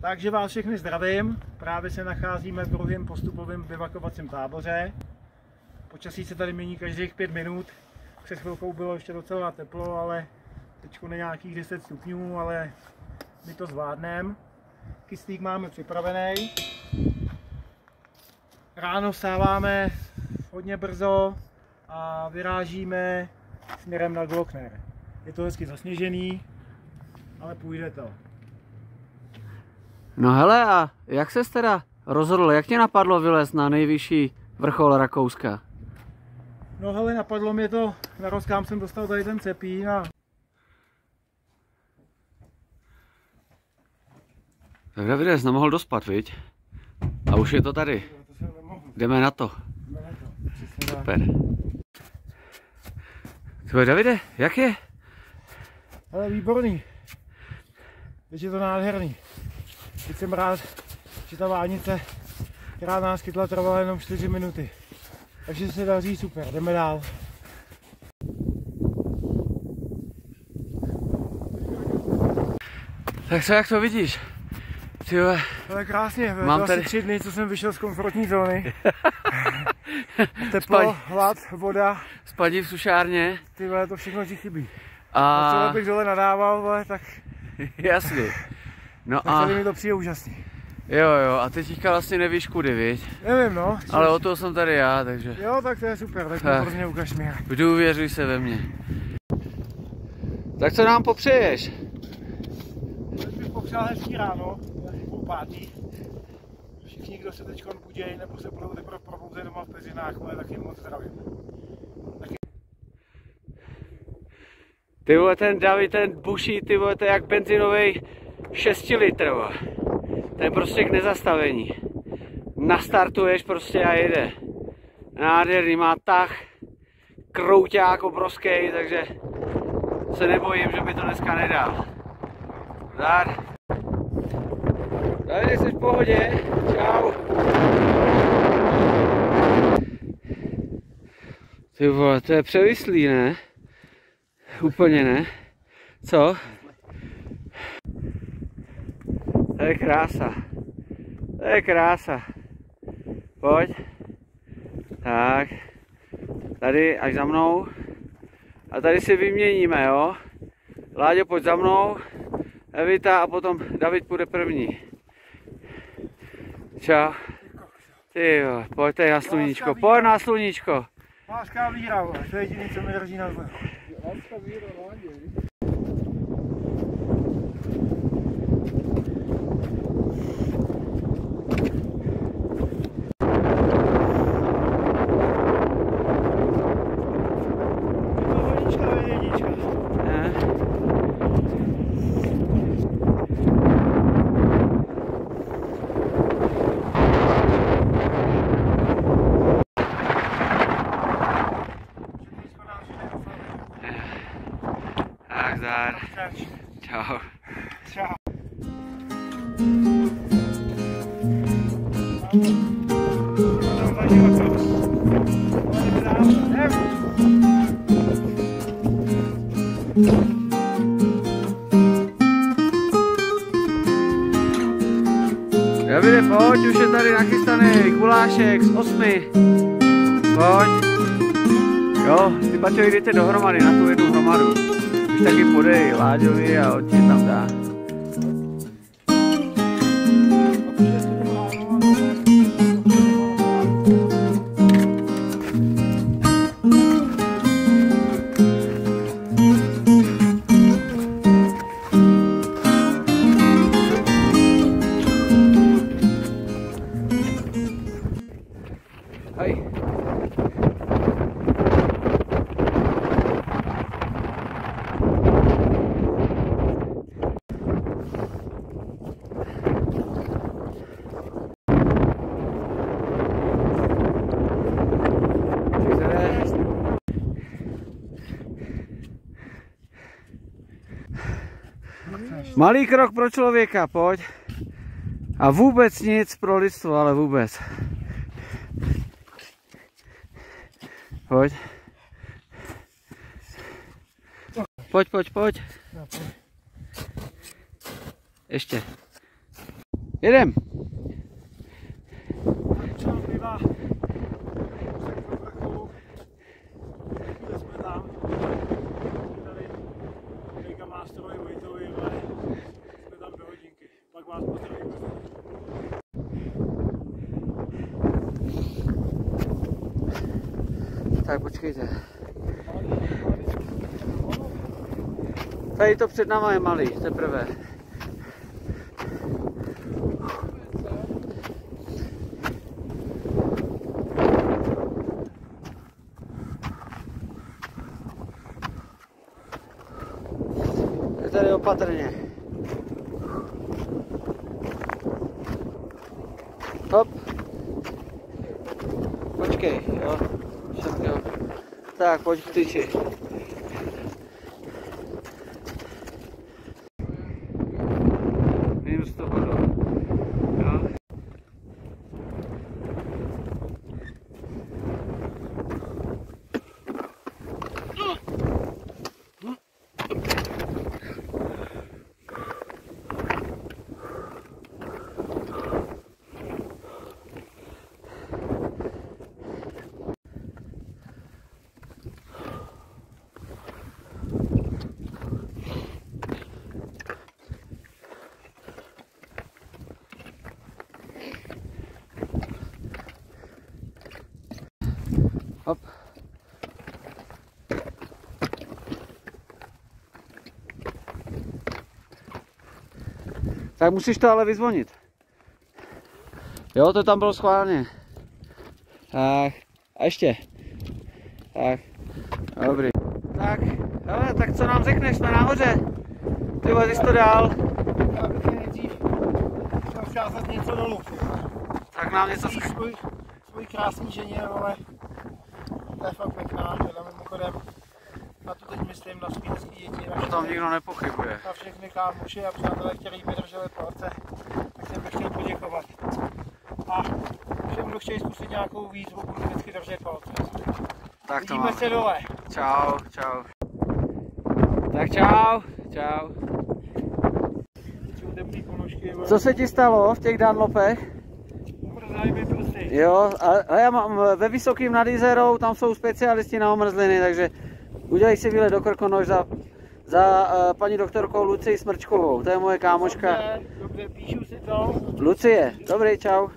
Takže vás všechny zdravím. Právě se nacházíme v druhém postupovém bivakovacím táboře. Počasí se tady mění každých 5 minut. Před chvilkou bylo ještě docela teplo, ale teď je nějakých 10 stupňů, ale my to zvládneme. Kyslík máme připravený. Ráno vstáváme hodně brzo a vyrážíme směrem na Glockner. Je to hezky zasněžený, ale půjde to. No hele, a jak ses teda rozhodl, jak tě napadlo vylézt na nejvyšší vrchol Rakouska? No hele, napadlo mě to, na rozkám jsem dostal tady ten cepín a Tak Davide, jsi nemohl dospat, viď? A už je to tady. Jdeme na to. Jdeme na to. Přesně tak. Super. Tvoje Davide, jak je? Ale výborný. Teď je to nádherný. Teď jsem rád, že ta vánice, která nás chytla, trvala jenom 4 minuty. Takže se daří super, jdeme dál. Tak co, jak to vidíš? Ty vole, Ale krásně, Mám tady- tři dny, co jsem vyšel z komfortní zóny. Teplo, Spaň. hlad, voda, spadí v sušárně ty vole, to všechno ti chybí. A co bych dole nadával, vole, tak, jasně. No tak a mi to přijde úžasný. jo jo, a teď teďka vlastně nevíš kudy, viď? Nevím, no. Ale o toho jsem tady já, takže Jo, tak to je super, tak Tak. to prostě ukaž mi. důvěřuj se ve mě. Tak co nám popřeješ? Teď bych popřál hezký ráno, pátý. Všichni, kdo se teď budějí nebo se budou teprve probouzet doma v Pezinách, ale taky moc zdravím. Ty vole, ten David, ten buší, ty vole, to je jak benzinový 6 litr, vole. To je prostě k nezastavení. Nastartuješ prostě a jede. Nádherný, má tah, krouťák obrovský, takže se nebojím, že mi to dneska nedá. Zdar. Tady jsi v pohodě, čau. Ty vole, to je převislý, ne? Úplně ne. Co? To je krása. To je krása. Pojď. Tak. Tady až za mnou. A tady si vyměníme, jo? Láďo, pojď za mnou. Evita a potom David půjde první. Čau. Ty jo, pojď tady na sluníčko. Pojď na sluníčko. Láska víra, to je jediný, co mi drží na zem. Jednička, Davide, pojď, už je tady nachystaný gulášek z osmi. Pojď. Jo, ty Paťovi jdete dohromady na tu jednu hromadu. Už taky podej Láďovi a on ti tam dá. Malý krok pro člověka, pojď. A vůbec nic pro lidstvo, ale vůbec. Pojď. Pojď, pojď, pojď. Ještě. Jedem vrcholu. Chvíli jsme tam. Tady Vejka má stroj Vojtovi, ale jsme tam do hodinky. Pak vás. Tak počkejte. Tady to před náma je malý, teprve. Je tady opatrně. Hop. Počkej, jo. Však jo. Tak, pojď k tyči. Vidím z toho do. Jo. Hop. Tak musíš to ale vyzvonit. Jo, to tam bylo schválně. Tak, a ještě. Tak, dobrý. Tak, hele, tak co nám řekneš, jsme nahoře. Ty vole, jsi to dál. Já bych nejdřív chtěl něco dolů. Tak nám něco Svý, svůj, svůj krásný ženě, ale to je fakt pěkná žena mimochodem. Na to teď myslím na svý hezký děti, na O tom všechny, nikdo nepochybuje. na všechny kámoši a přátelé, kteří mi drželi palce, tak jsem bych chtěl poděkovat. A všem, kdo chtějí zkusit nějakou výzvu, budu vždycky držet palce. Tak to Vidíme máme. se dole. Čau, čau. Tak čau, čau. Co se ti stalo v těch Dunlopech? Jo, a, a já mám ve Vysokým nad Izerou, tam jsou specialisti na omrzliny, takže udělej si výlet do Krkonoš za, za uh, paní doktorkou Lucii Smrčkovou, to je moje kámoška. Dobře, dobře, píšu si to. Lucie, dobrý, čau.